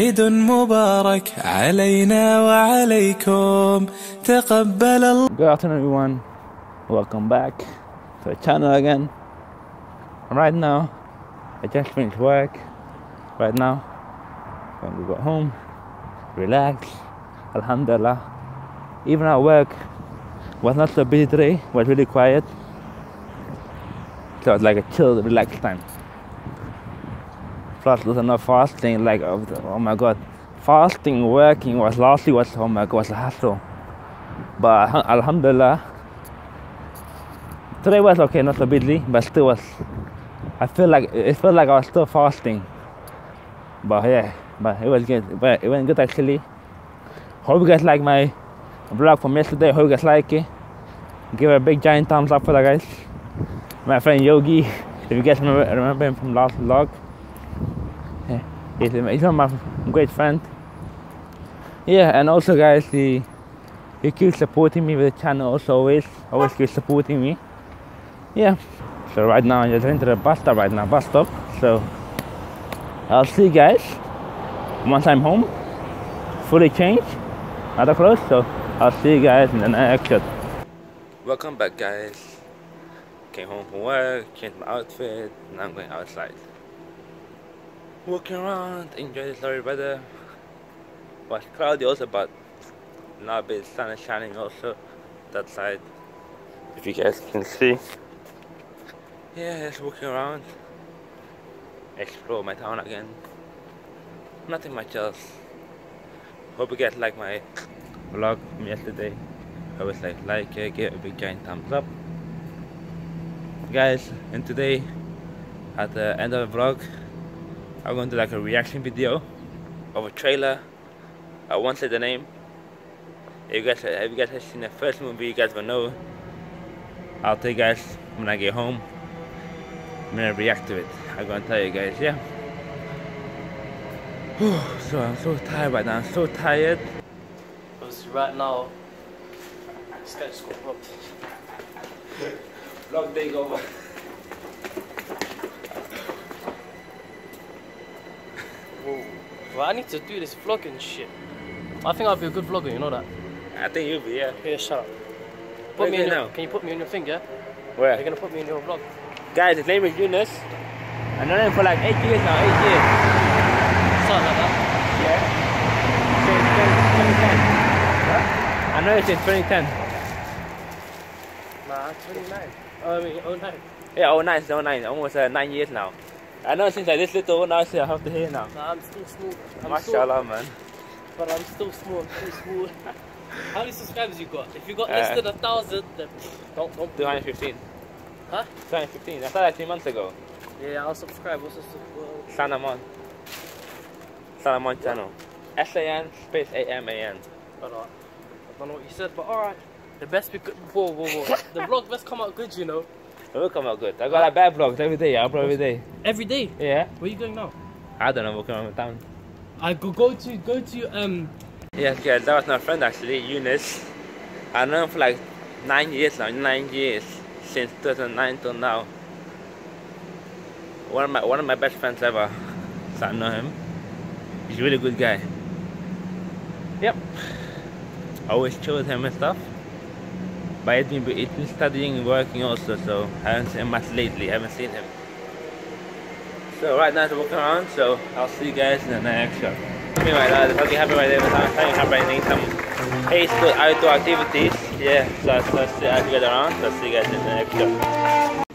عيد مبارك علينا وعليكم تقبل الله Good afternoon, everyone. Welcome back to the channel again. Right now, I just finished work. Right now, I'm going to go home, relax. Alhamdulillah. Even at work, was not so busy today. Was really quiet. So it's like a chill, relaxed time. Plus, there's enough fasting. Like, oh my God, fasting, working was lastly was oh my God, was a hassle. But alhamdulillah, today was okay, not so busy, but still was. I feel like it felt like I was still fasting. But yeah, but it was good. But it went good actually. Hope you guys like my vlog from yesterday. Hope you guys like it. Give a big giant thumbs up for that, guys. My friend Yogi, if you guys remember, remember him from last vlog, yeah, he's, he's one of my great friend. Yeah, and also guys, he he keeps supporting me with the channel. Also, always always keeps supporting me. Yeah. So right now I'm just going to the bus stop right now, bus stop. So I'll see you guys once I'm home, fully changed, other clothes. So I'll see you guys in the next shot. Welcome back, guys. Came home from work, changed my outfit, and I'm going outside. Walking around, enjoy the lovely weather. Was cloudy also, but now a bit sun is shining also that side. If you guys can see. Yeah, just walking around. Explore my town again. Nothing much else. Hope you guys like my vlog from yesterday. I was like, like it, give it a big giant thumbs up. Guys, and today at the end of the vlog, I'm going to do like a reaction video of a trailer. I won't say the name. If you guys, if you guys have seen the first movie, you guys will know. I'll tell you guys when I get home. I'm gonna react to it. I'm gonna tell you guys, yeah. so I'm so tired right now. I'm so tired. Because right now, this guy just got robbed. Vlog day over. Well, I need to do this vlogging shit. I think I'll be a good vlogger, you know that? I think you'll be, yeah. Yeah, shut up. Where Put me in your, now? Can you put me in your thing, yeah? Where? You're gonna put me in your vlog. Guys, his name is Yunus. I know him for like eight years now, eight years. Something like that. Yeah. Since 2010. I know it's in 2010. Nah, 29. Oh, I mean, oh, nine. Yeah, oh nine, oh nine, almost uh, nine years now. I know since like this little, now I see I have to hear now. Nah, I'm still small. I'm Mashallah, man. But I'm still small. I'm still small. How many subscribers you got? If you got Uh, less than a thousand, then don't don't. 215. Huh? 215. I started three months ago. Yeah, I'll subscribe. What's the Uh, San Aman. Sanamon channel. S-A-N space A-M-A-N. don't know. I don't know what you said, but alright. The best we could. Whoa, whoa, whoa. the vlog best come out good, you know. It will come out good. I got like bad vlogs every day. I upload every day. Every day. Yeah. Where you going now? I don't know, walking around town. I go go to go to um. Yes, guys, that was my friend actually, Yunus. I know him for like nine years now, nine years since 2009 till now. One of my one of my best friends ever. So I know him. He's a really good guy. Yep. I always chill with him and stuff. But he's been, he's been studying and working also, so I haven't seen him much lately. I haven't seen him. So right now I'm walking around, so I'll see you guys in the next shot. Me right now, fucking happy right but I'm trying to have some outdoor activities. Yeah, so let's see as we get around, so I'll see you guys in the next shot.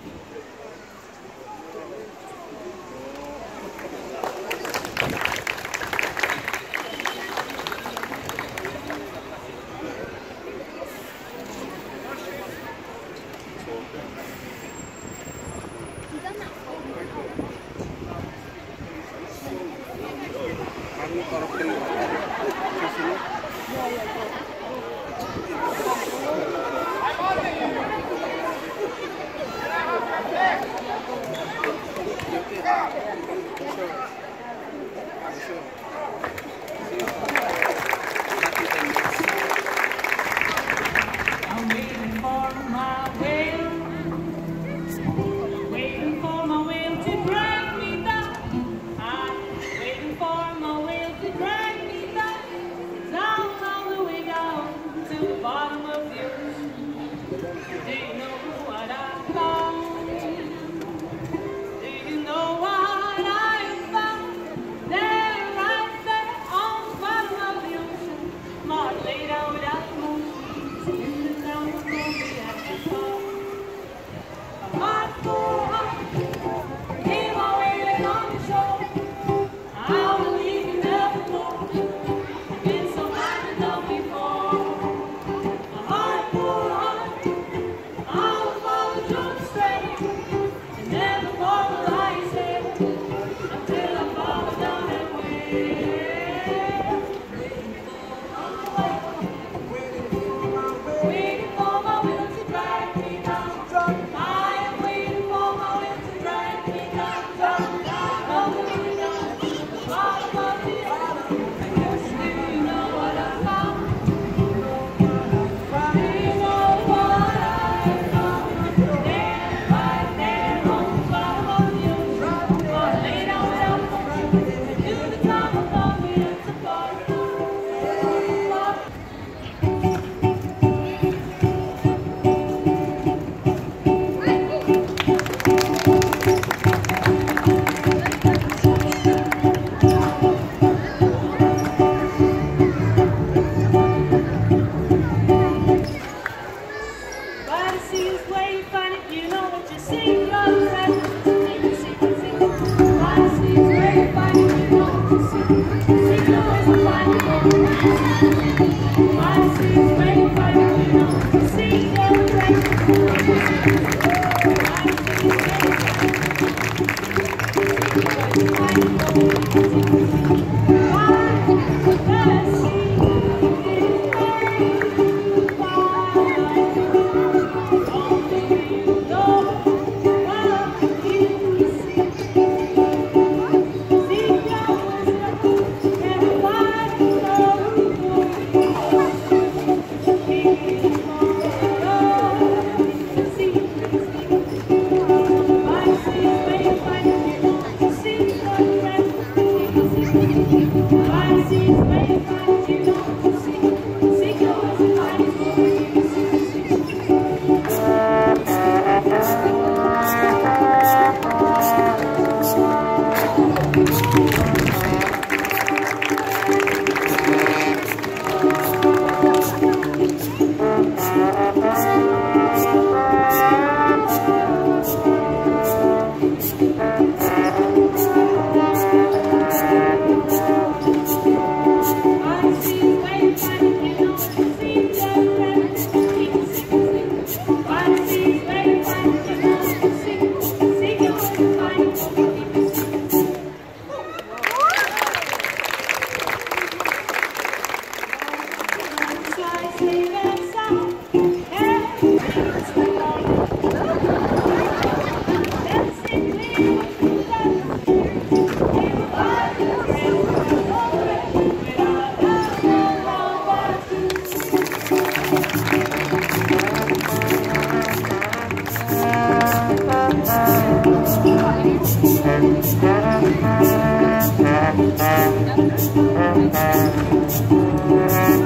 Música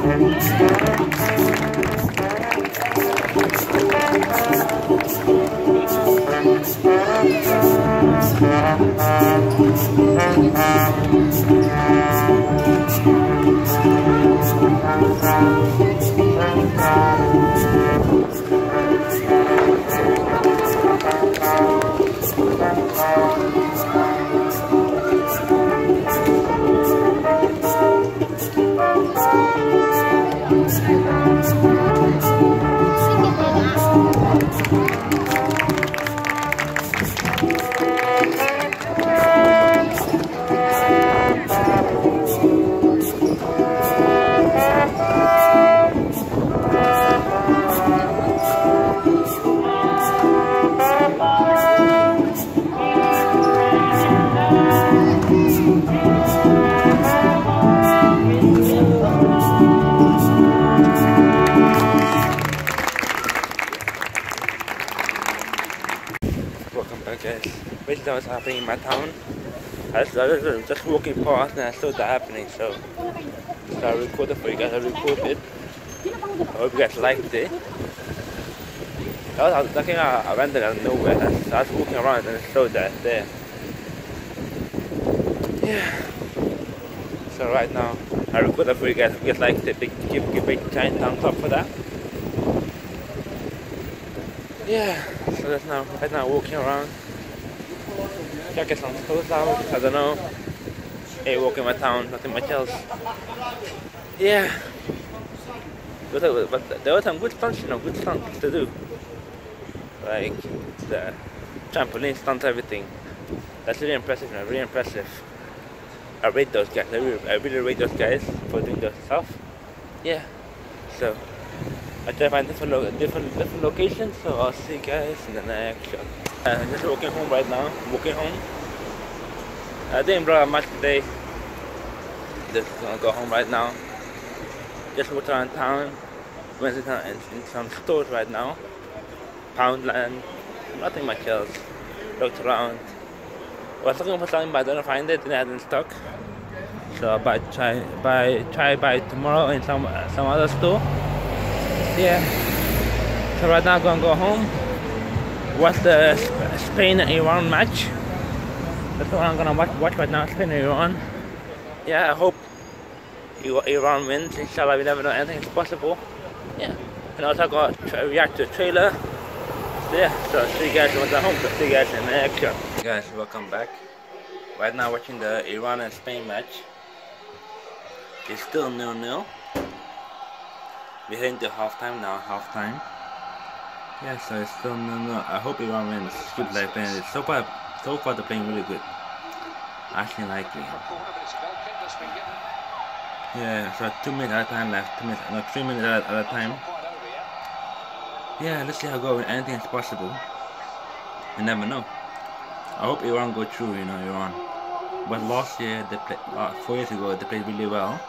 Welcome what's happening in my town. I was, just walking past and I saw that happening so, so I recorded for you guys. I recorded. I hope you guys liked it. I was, I looking at I went out of nowhere. I was, I was walking around and I saw that there. Yeah. So right now I recorded for you guys. If you guys liked it, big, give, give a big giant thumbs up for that. Yeah, so that's now right now walking around. Check some clothes out. I don't know. Hey, walking my town, nothing much else. Yeah. But, but there were some good stunts, you know, good stunts to do. Like the trampoline stunts, everything. That's really impressive, you know, really impressive. I rate those guys. I really, I really rate those guys for doing those stuff. Yeah. So I try to find different, different, different locations. So I'll see you guys in the next shot. Uh, I'm just walking home right now. Walking home. I didn't vlog much today. Just gonna go home right now. Just walked around town. Went in, in, in some stores right now. Poundland. Nothing much else. Looked around. Was looking for something but I didn't find it. Didn't have it in stock. So I'll buy, try buy try buy tomorrow in some some other store. Yeah. So right now I'm gonna go home. Watch the Spain Iran match. That's what I'm gonna watch, watch right now. Spain Iran. Yeah, I hope Iran wins. Inshallah, we never know. Anything is possible. Yeah. And also I'm gonna try, react to the trailer. So yeah. So see you guys once I'm home. So see you guys in the next shot. Guys, welcome back. Right now watching the Iran and Spain match. It's still nil nil. We're heading to halftime now. Halftime. Yeah, so still nil nil. I hope Iran wins. It's good like playing. So far, so far they're playing really good. I Actually like it. Yeah, so two minutes at a time left. Two minutes, no, three minutes at, at a time. Yeah, let's see how it goes. Anything is possible. You never know. I hope Iran go through. You know, Iran. But last year, they played, uh, four years ago, they played really well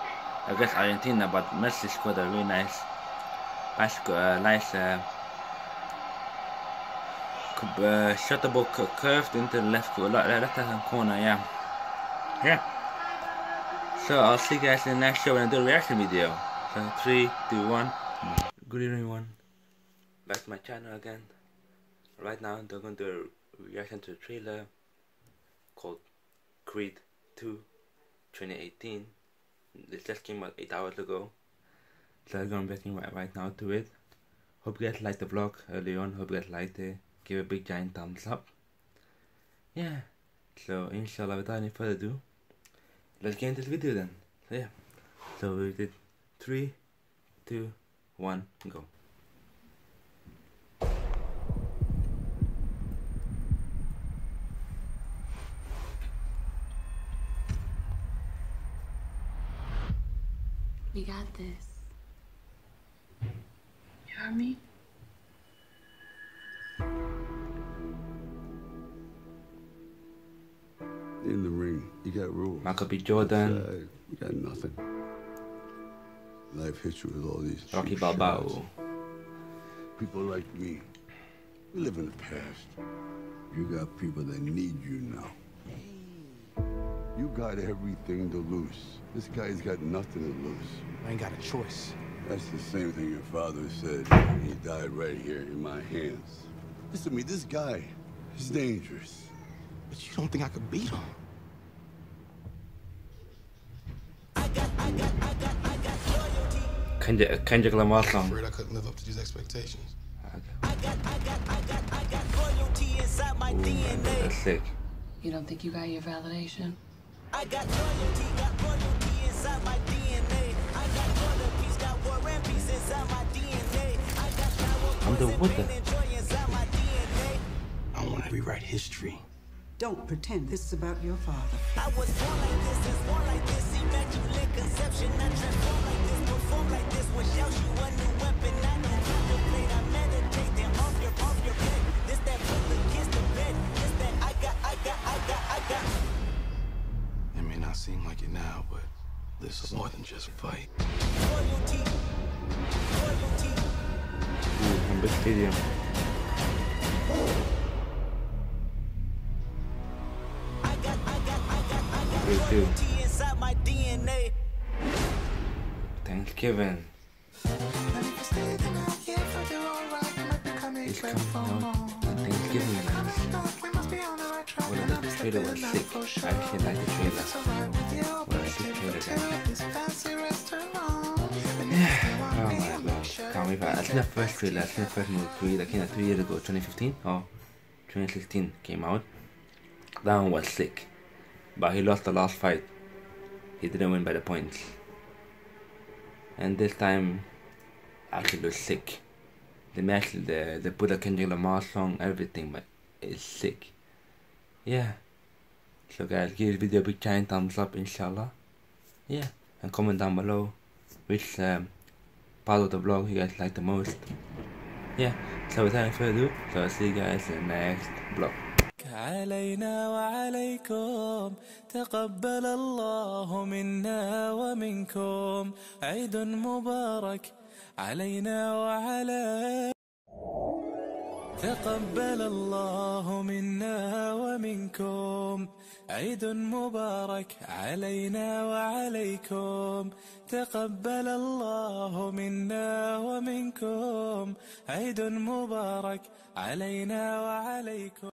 against Argentina. But Messi scored a really nice, nice, uh, nice uh, shot the ball cu- curved into the left, left, hand corner. Yeah, yeah. So I'll see you guys in the next show when I do a reaction video. So three, two, one. Good evening, everyone. Back to my channel again. Right now, they're going to do a reaction to a trailer called Creed 2 2018. This just came out 8 hours ago. So I'm going to be right, right now to it. Hope you guys liked the vlog early on. Hope you guys liked it. Give a big giant thumbs up. Yeah. So inshallah without any further ado, let's get into the video then. So yeah. So we did three, two, one, go. We got this. You heard me? You got rules. Michael B. Jordan, Outside, uh, you got nothing. Life hits you with all these Rocky. Balboa. People like me, we live in the past. You got people that need you now. You got everything to lose. This guy's got nothing to lose. I ain't got a choice. That's the same thing your father said he died right here in my hands. Listen to me, this guy is dangerous. But you don't think I could beat him? Kendrick, uh, Kendrick Lamar song. Afraid I couldn't live up to these expectations. Ooh, man, that's sick. You don't think you got your validation? I'm the what the? I want to rewrite history. Don't pretend this is about your father. It may not seem like it now, but this is more than just a fight. Stadium. Thanksgiving. It's coming out. Thanksgiving events. Well, the trailer was sick. I actually like the trailer. Well, I sick trailer guys. Oh my gosh. Can't wait for it. I seen the first trailer. I seen the first movie Creed that came out two years ago, 2015 or 2016 came out. That one was sick. But he lost the last fight. He didn't win by the points. And this time, actually was sick. They match the they put a Kendrick Lamar song, everything, but it's sick. Yeah. So guys, give this video a big giant thumbs up, inshallah. Yeah, and comment down below which um, part of the vlog you guys like the most. Yeah. So without further ado, so I'll see you guys in the next vlog. علينا وعليكم تقبل الله منا ومنكم. عيد مبارك علينا وعليكم تقبل الله منا ومنكم. عيد مبارك علينا وعليكم تقبل الله منا ومنكم. عيد مبارك علينا وعليكم.